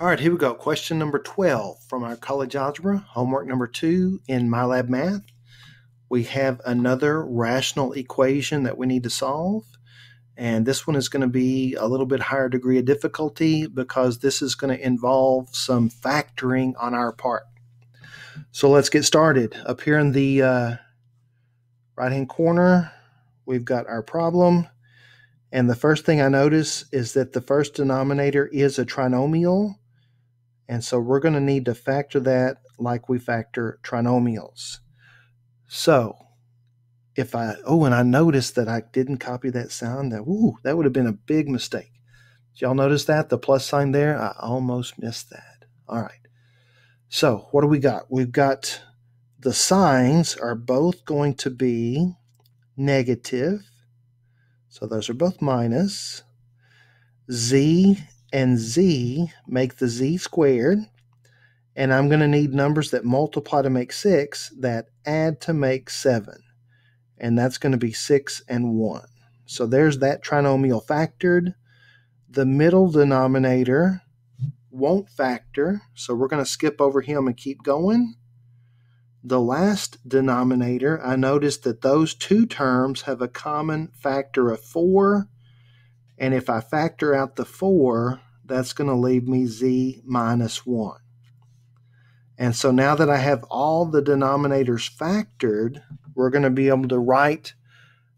All right, here we go. Question number 12 from our college algebra, homework number two in MyLab Math. We have another rational equation that we need to solve. And this one is going to be a little bit higher degree of difficulty because this is going to involve some factoring on our part. So let's get started. Up here in the uh, right hand corner, we've got our problem. And the first thing I notice is that the first denominator is a trinomial. And so we're going to need to factor that like we factor trinomials. So if I, oh, and I noticed that I didn't copy that sound, that, ooh, that would have been a big mistake. Did y'all notice that? The plus sign there? I almost missed that. All right. So what do we got? We've got the signs are both going to be negative so those are both minus. Z and Z make the Z squared. And I'm going to need numbers that multiply to make 6 that add to make 7. And that's going to be 6 and 1. So there's that trinomial factored. The middle denominator won't factor, so we're going to skip over him and keep going the last denominator, I noticed that those two terms have a common factor of 4. And if I factor out the 4, that's going to leave me z minus 1. And so now that I have all the denominators factored, we're going to be able to write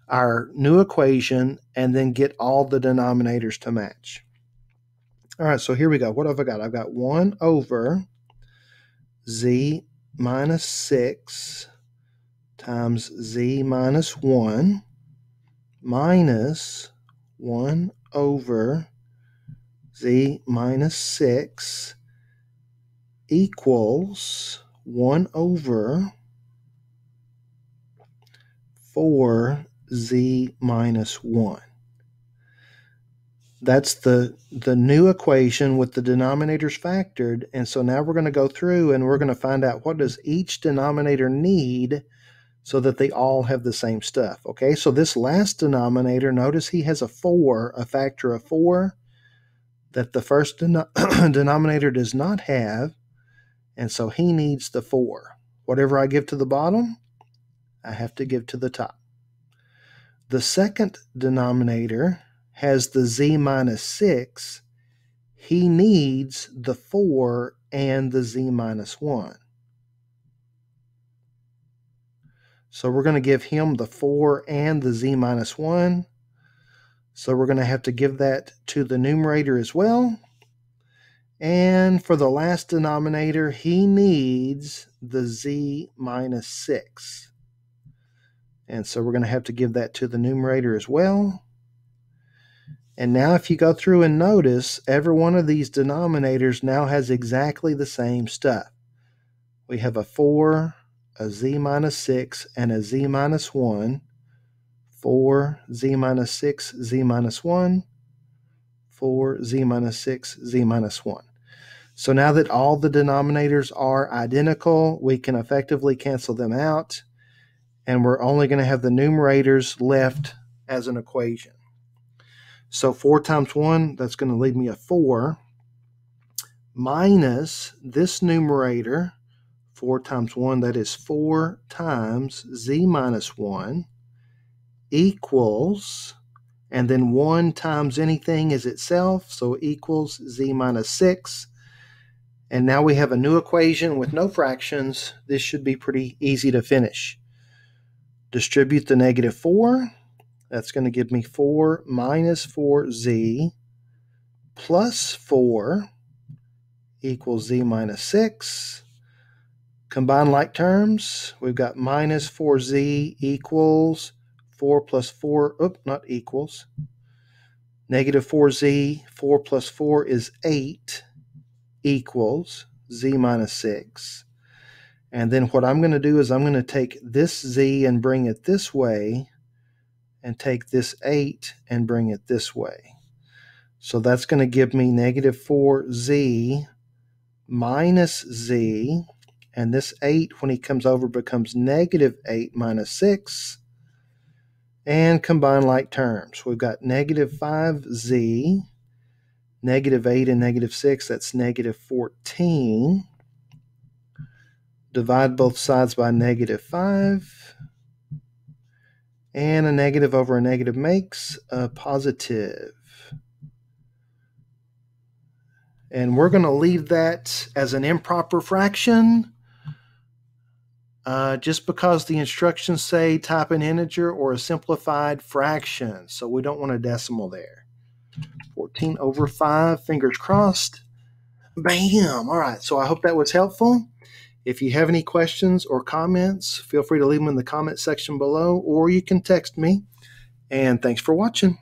our new equation and then get all the denominators to match. All right, so here we go. What have I got? I've got 1 over z minus 6 times z minus 1 minus 1 over z minus 6 equals 1 over 4z minus 1 that's the the new equation with the denominators factored. And so now we're going to go through and we're going to find out what does each denominator need so that they all have the same stuff okay? So this last denominator notice he has a 4 a factor of 4 that the first den- denominator does not have and so he needs the 4 whatever i give to the bottom i have to give to the top the second denominator has the z minus 6, he needs the 4 and the z minus 1. So we're going to give him the 4 and the z minus 1. So we're going to have to give that to the numerator as well. And for the last denominator, he needs the z minus 6. And so we're going to have to give that to the numerator as well. And now, if you go through and notice, every one of these denominators now has exactly the same stuff. We have a 4, a z minus 6, and a z minus 1. 4, z minus 6, z minus 1. 4, z minus 6, z minus 1. So now that all the denominators are identical, we can effectively cancel them out. And we're only going to have the numerators left as an equation. So 4 times 1, that's going to leave me a 4, minus this numerator, 4 times 1, that is 4 times z minus 1, equals, and then 1 times anything is itself, so equals z minus 6. And now we have a new equation with no fractions. This should be pretty easy to finish. Distribute the negative 4 that's going to give me 4 minus 4z plus 4 equals z minus 6. Combine like terms. We've got minus 4z equals 4 plus 4, oop, not equals. Negative 4z, 4 plus 4 is 8 equals z minus 6. And then what I'm going to do is I'm going to take this z and bring it this way and take this 8 and bring it this way. So that's going to give me negative 4z minus z. And this 8, when he comes over, becomes negative 8 minus 6. And combine like terms. We've got negative 5z, negative 8 and negative 6, that's negative 14. Divide both sides by negative 5. And a negative over a negative makes a positive. And we're going to leave that as an improper fraction uh, just because the instructions say type an integer or a simplified fraction. So we don't want a decimal there. 14 over 5, fingers crossed. Bam! All right, so I hope that was helpful. If you have any questions or comments, feel free to leave them in the comment section below, or you can text me. And thanks for watching.